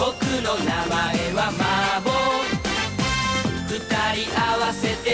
僕の名前は二人合わせて